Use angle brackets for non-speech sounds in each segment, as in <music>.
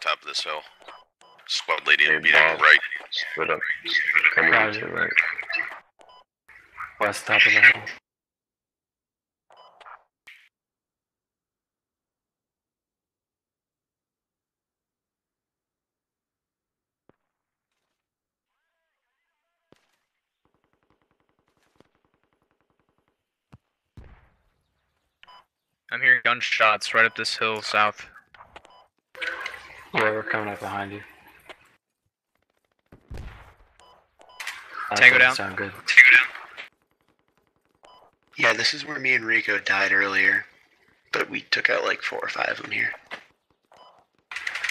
top of this hill. Squad lady Hey, beating Bob. right. Split up. Coming Roger. to the right. West top of the hill. I'm hearing gunshots right up this hill south. Yeah, we're coming up behind you. That Tango down. Sound good. Tango down. Yeah, this is where me and Rico died earlier, but we took out like four or five of them here.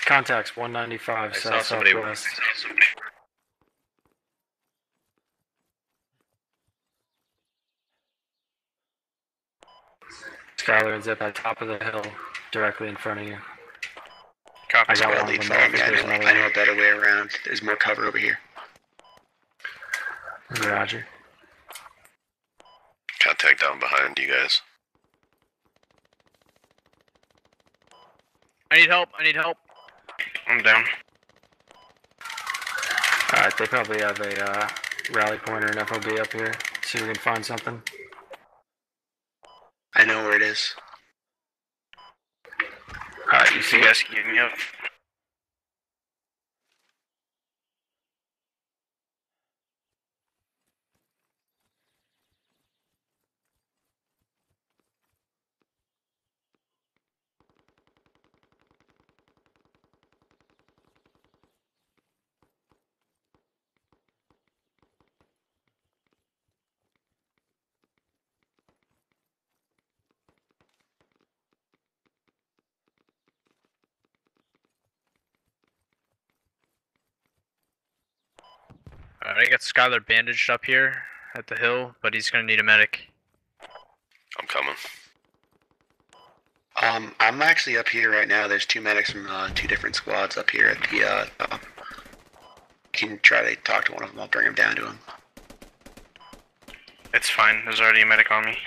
Contacts 195 I saw south somebody. southwest. Skylar and Zip at the top of the hill, directly in front of you. Copy. I got one lead of them. I know, I know a better way around. There's more cover over here. Roger. Contact down behind you guys. I need help. I need help. I'm down. Alright, they probably have a uh, rally point or an FOB up here. See if we can find something. I know where it is. Alright, you see us me up. Alright, I got Skylar bandaged up here at the hill, but he's gonna need a medic. I'm coming. Um, I'm actually up here right now. There's two medics from uh, two different squads up here at the uh, top. Can try to talk to one of them. I'll bring him down to him. It's fine. There's already a medic on me.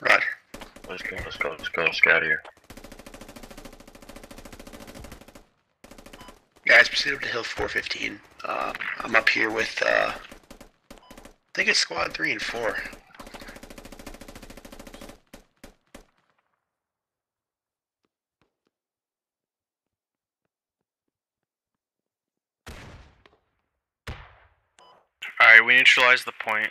Roger. Let's go, let's go, let's go. Let's get out of here. Guys, proceed up to Hill 415. Uh, I'm up here with, uh, I think it's Squad 3 and 4. Alright, we neutralized the point.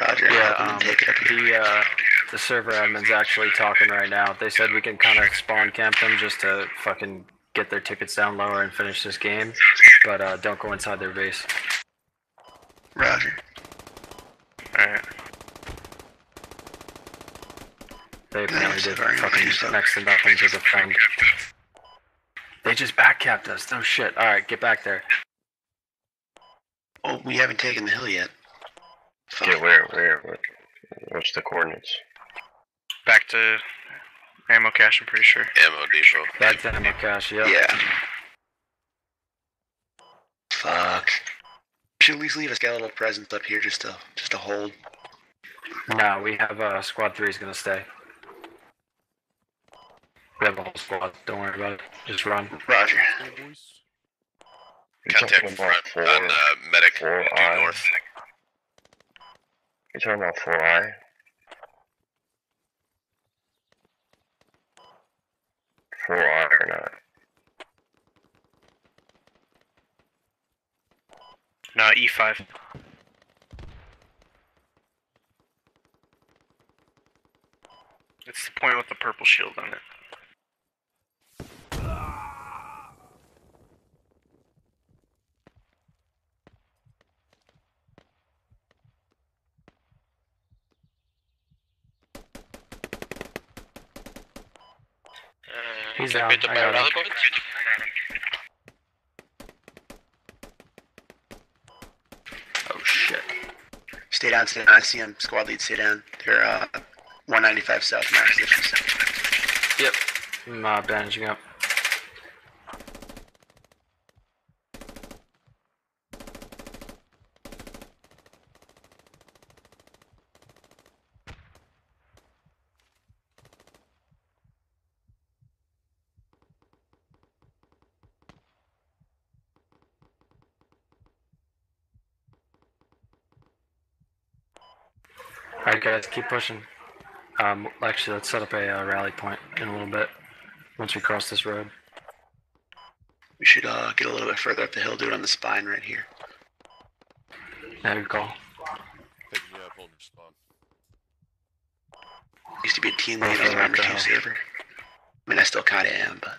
Roger. Yeah, um, take it up here. the uh, the server admin's actually talking right now. They said we can kind of spawn camp them just to fucking get their tickets down lower and finish this game, but uh, don't go inside their base. Roger. Alright. They apparently did fucking next to nothing to defend. They just backcapped us. No shit. All right, get back there. Oh, we haven't taken the hill yet. Fuck. Get where, where, where? What's the coordinates? Back to ammo cache, I'm pretty sure. Ammo depot. Back to ammo cache. Yep. Yeah. Fuck. Should at least leave a skeletal presence up here just to just to hold. No, we have uh, squad three is gonna stay. We have a whole squad. Don't worry about it. Just run. Roger. You're talking Contact about front four, on uh, medic four due I. north. You're talking about four I? Four I or? No, E5. It's the point with the purple shield on it. Down. I got him. Oh shit. Stay down, stay down. I see him. Squad lead, stay down. They're uh 195 south from our position. Yep. I'm uh, bandaging up. Alright, guys, keep pushing. Um, actually, let's set up a uh, rally point in a little bit once we cross this road. We should uh, get a little bit further up the hill, do it on the spine right here. Yeah, good call. Picking you up, hold spawn. Used to be a team lead on the further up Armor the 2 hill. I mean, I still kind of am, but.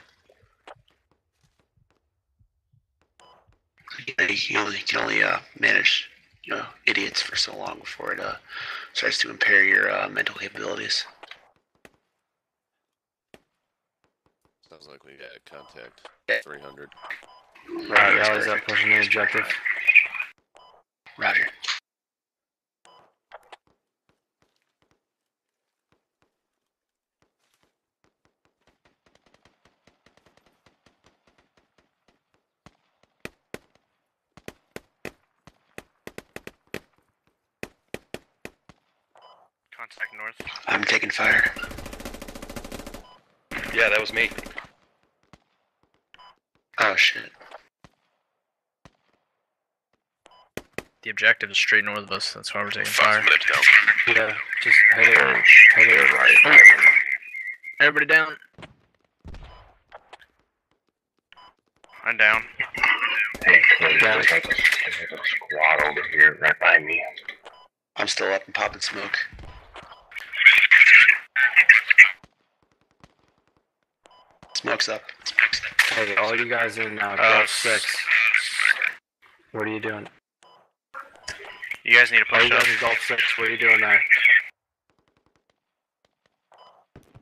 You, know, you can only, you can only uh, manage you know, idiots for so long before it uh, starts to impair your uh, mental capabilities. Sounds like we got contact. Yeah. 300. Alright, That's rallies up, pushing the objective. Roger. Contact north. I'm taking fire. Yeah, that was me. Oh shit. The objective is straight north of us. That's why we're taking Five fire. Yeah, just head it. Head it. right. Oh. Everybody down. I'm down. Hey, Clint, Got there's like a, there's a squad over here right by me. I'm still up and popping smoke. Smoke's up. Up. Hey, all you guys in uh, Uh, Golf 6. What are you doing? You guys need to All push you up. guys in Golf 6, what are you doing there?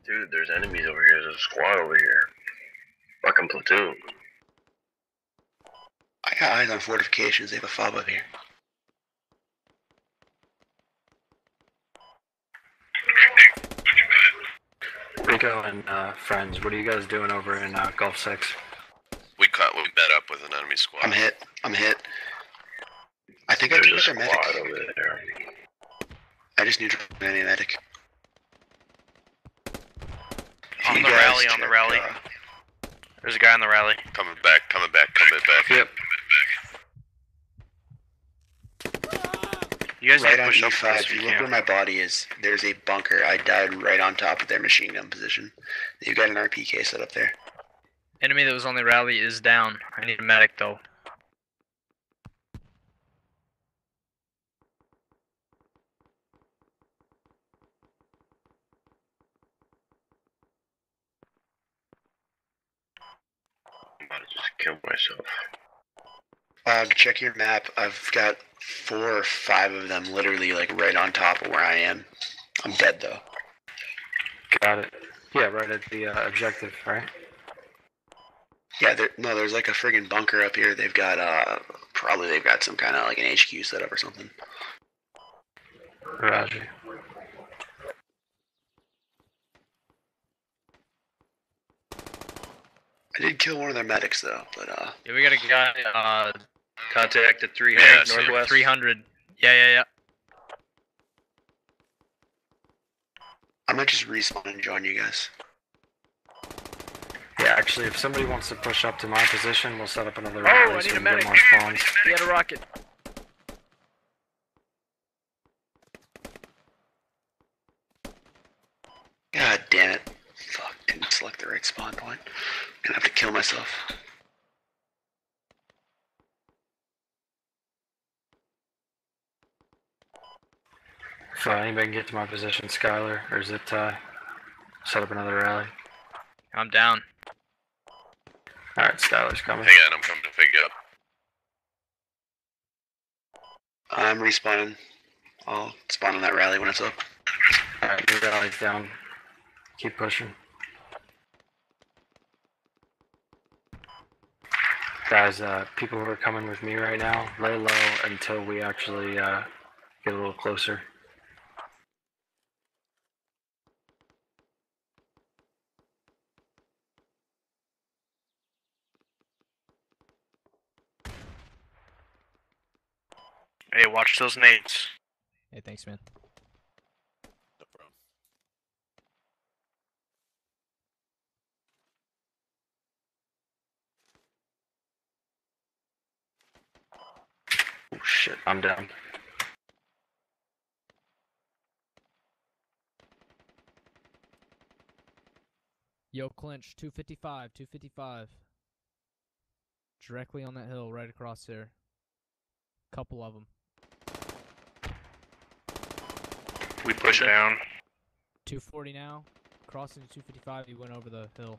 Dude, there's enemies over here. There's a squad over here. Fucking platoon. I got eyes on fortifications. They have a fob up here. Rico and uh, friends, what are you guys doing over in uh, Golf 6? We caught. We met up with an enemy squad. I'm hit. I'm hit. I think I just took a out their squad medic. over there. I just neutralized an enemy medic. On You the rally, on the rally. uh, There's a guy on the rally. Coming back. Coming back. Coming back. Yep. You guys right need to on push up E5. if You you look where my body is. There's a bunker. I died right on top of their machine gun position. You've got an RPK set up there. Enemy that was on the rally is down. I need a medic though. I'm about to just kill myself. Uh, check your map. I've got four or five of them literally like right on top of where I am. I'm dead though. Got it. Yeah, right at the uh, objective, right? Yeah, there, no, there's like a friggin' bunker up here. They've got uh, probably they've got some kind of like an HQ set up or something. Roger. I did kill one of their medics though, but uh, Yeah, we got a guy. Uh, Contact at 300 yeah, so northwest. 300. Yeah, yeah, yeah. I might just respawn and join you guys. Yeah, actually, if somebody wants to push up to my position, we'll set up another Oh, rally I so need we a can get medic. more spawns. <laughs> He had a rocket. God damn it! Fuck, didn't select the right spawn point. Gonna have to kill myself. So anybody can get to my position, Skylar, or is it uh, set up another rally? I'm down. All right, Skylar's coming. Hang on. I'm coming to pick you up. I'm respawning. I'll spawn on that rally when it's up. All right, your rally's down. Keep pushing. Guys, uh, people who are coming with me right now, lay low until we actually uh, get a little closer. Hey, watch those nades. Hey, thanks, man. No problem. Oh shit, I'm down. Yo, clinch, 255, 255. Directly on that hill, right across there. Couple of them. We push down. 240 now. Crossing to 255, he went over the hill.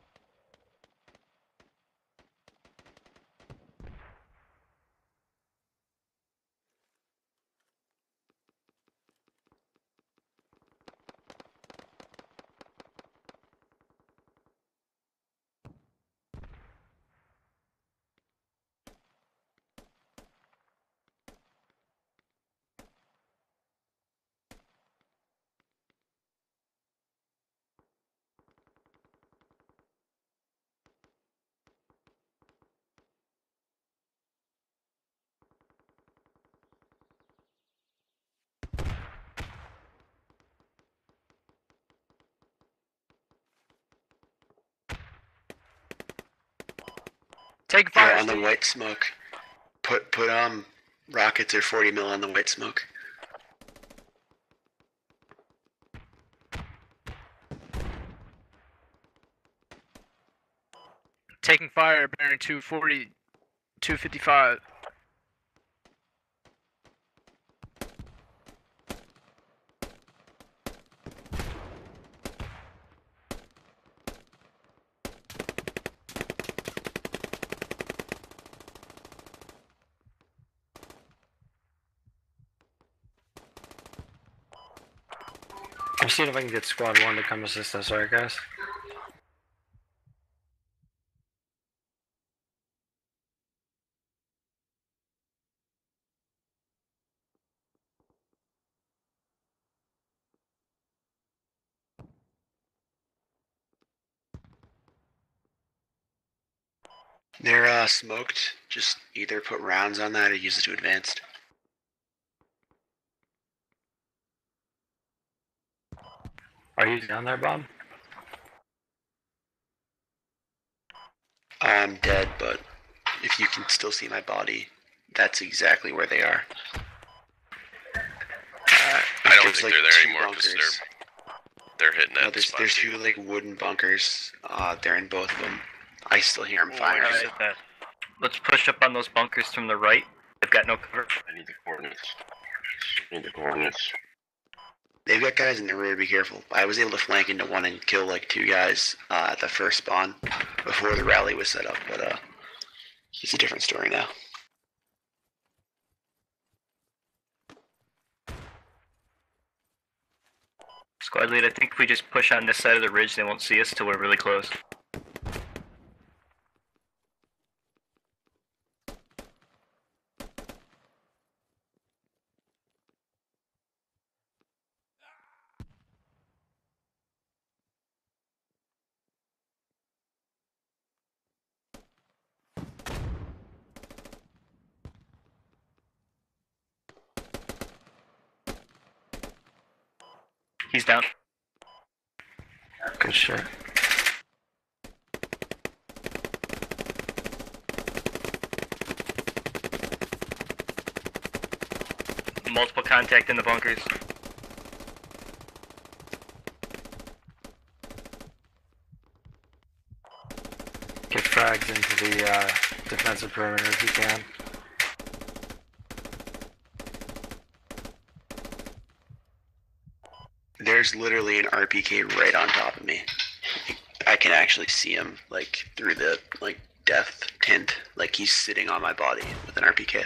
Take Yeah, on the white smoke. Put put um rockets or 40 mil on the white smoke. Taking fire, bearing 240, 255. Seeing if I can get squad one to come assist us, alright guys? They're uh, smoked. Just either put rounds on that or use it to advanced. Are you down there, Bob? I'm dead, but if you can still see my body, that's exactly where they are. I don't think like, they're there anymore because they're they're hitting that No, there's spot. there's two like wooden bunkers. Uh, they're in both of them. I still hear them Oh, firing. I said. Let's push up on those bunkers from the right. They've got no cover. I need the coordinates. I need the coordinates. They've got guys in the rear. Be careful. I was able to flank into one and kill like two guys uh, at the first spawn before the rally was set up, but uh, it's a different story now. Squad lead, I think if we just push on this side of the ridge, they won't see us till we're really close. Good shit. Multiple contact in the bunkers. Get frags into the uh, defensive perimeter if you can. There's literally an RPK right on top of me. I can actually see him like through the like death tint, like he's sitting on my body with an RPK.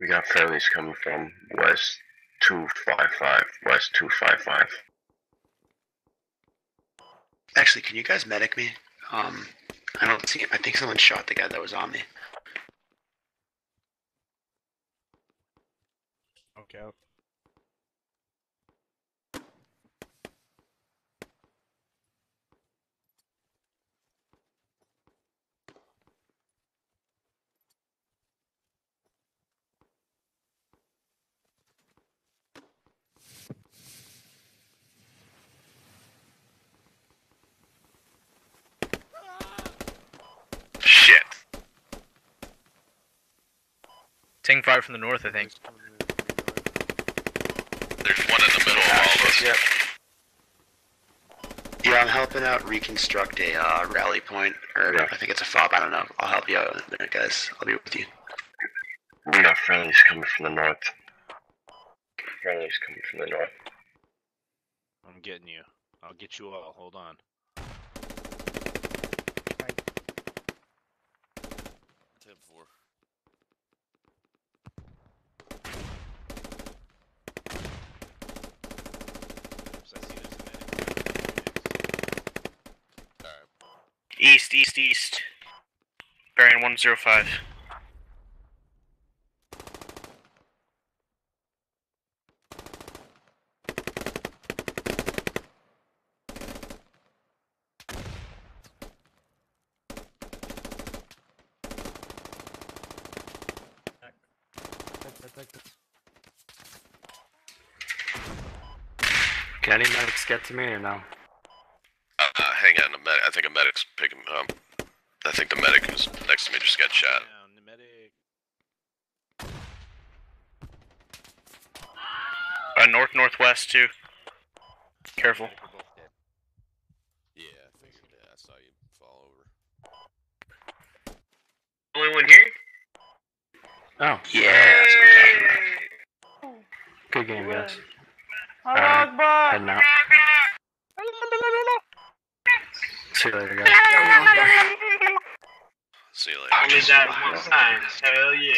We got friendlies coming from west 255. West 255. Actually, can you guys medic me? Um, I don't see. him. I think someone shot the guy that was on me. Okay. Shit. Taking fire from the north, I think. There's one in the middle of all of us. Yep. Yeah, I'm helping out reconstruct a uh, rally point, or Yeah. I think it's a fob. I don't know. I'll help you out in a minute, guys. I'll be with you. We got friendlies coming from the north. Friendlies coming from the north. I'm getting you. I'll get you all. Hold on. Ten four. Oops, I see there's a medic. Alright. East, east, east. Bearing 105. Can any medics get to me or no? Uh, uh, hang on, a med- I think a medic's picking. Um, I think the medic who's next to me just got shot. Down, the medic. Uh, north, northwest, too. Careful. They're both dead. Yeah, I figured that. I saw you fall over. Only one here? Oh, Yeah, that's what I'm talking about. good game, guys. Alright, heading out. See you later, guys. See you later. Oh, just- time. Hell yeah.